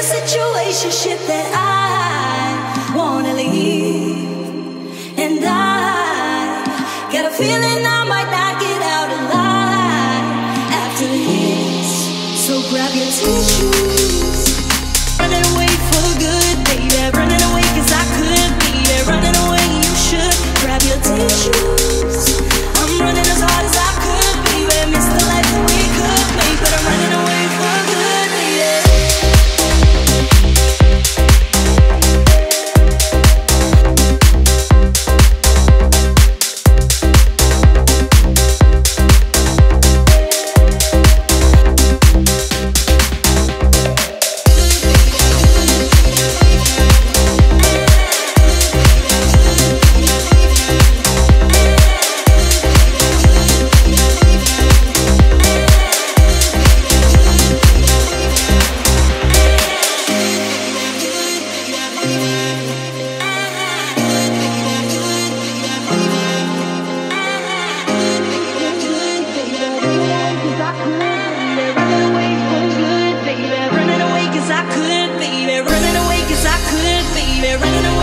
a situation ship that I wanna leave. And I got a feeling I might not get out alive after this. So grab your tissues. Running away for good, baby. Running away cause I could be. Running away, you should. Grab your tissues. mirror.